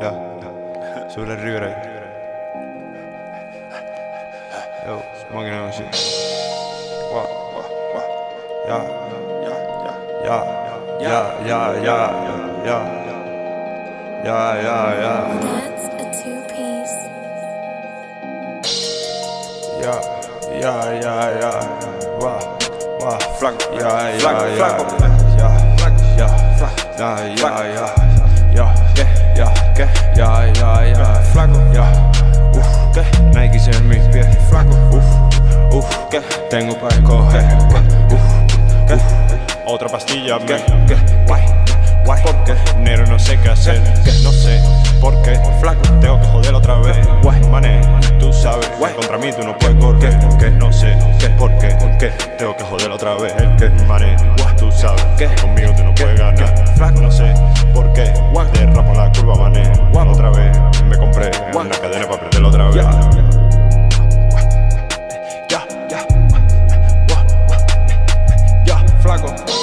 Ya, sobre el river ahí. Yo, smoking on shit. Wow, wow, wow. Ya, ya, ya, ya, ya, ya, ya, ya, ya, ya, ya. That's a two piece. Ya, ya, ya, ya, wa, wa, Flaco, yeah, flaco, flaco, yeah, flaco, yeah, flaco, yeah, yeah, yeah, yeah, yeah, yeah, que, yeah, yeah, yeah, flaco, yeah, uf, que, Nikes en mis pies, flaco, uf, uf, que, tengo para escoger, que, uf, que, otra pastilla, que, que, guay, guay, porque, negro no sé qué hacer, que, no sé, porque, flaco, tengo que joder otra vez, guay, mané, tú sabes, guay, contra mí tú no puedes correr, que, no sé, tengo que joder otra vez el que mané, tú sabes que conmigo tú no puedes ganar. Flaco. No sé por qué, de rapa la curva mané, otra vez me compré una cadena para perderlo otra vez. Ya, ya, ya, flaco.